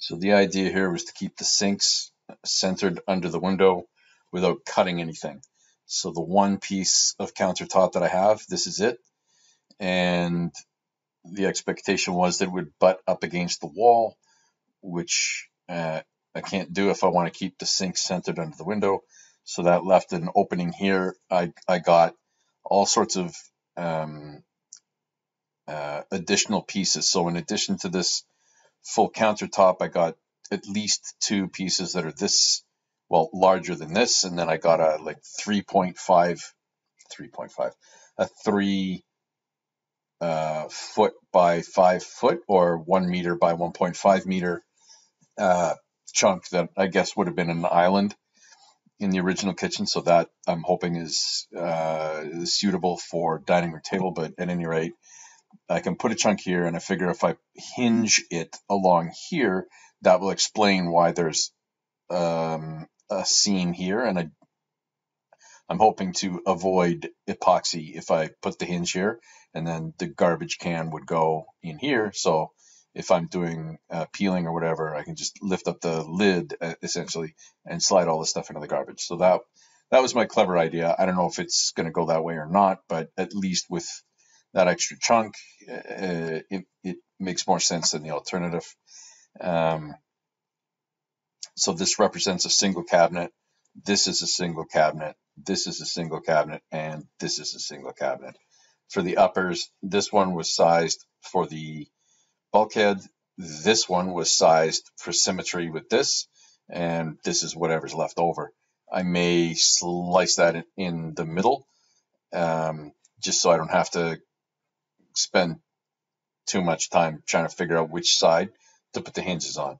So the idea here was to keep the sinks centered under the window without cutting anything. So the one piece of countertop that I have, this is it. And the expectation was that it would butt up against the wall, which uh, I can't do if I want to keep the sink centered under the window. So that left an opening here. I, I got all sorts of um, uh, additional pieces. So in addition to this full countertop, I got at least two pieces that are this, well, larger than this. And then I got a like 3.5, 3.5, a three uh, foot by five foot or one meter by 1.5 meter uh, chunk that I guess would have been an island in the original kitchen. So that I'm hoping is uh, suitable for dining room table. But at any rate, I can put a chunk here, and I figure if I hinge it along here, that will explain why there's um, a seam here. And I, I'm hoping to avoid epoxy if I put the hinge here, and then the garbage can would go in here. So if I'm doing uh, peeling or whatever, I can just lift up the lid uh, essentially and slide all the stuff into the garbage. So that that was my clever idea. I don't know if it's going to go that way or not, but at least with that extra chunk, uh, it, it makes more sense than the alternative. Um, so this represents a single cabinet. This is a single cabinet. This is a single cabinet, and this is a single cabinet. For the uppers, this one was sized for the bulkhead. This one was sized for symmetry with this, and this is whatever's left over. I may slice that in the middle, um, just so I don't have to spend too much time trying to figure out which side to put the hinges on.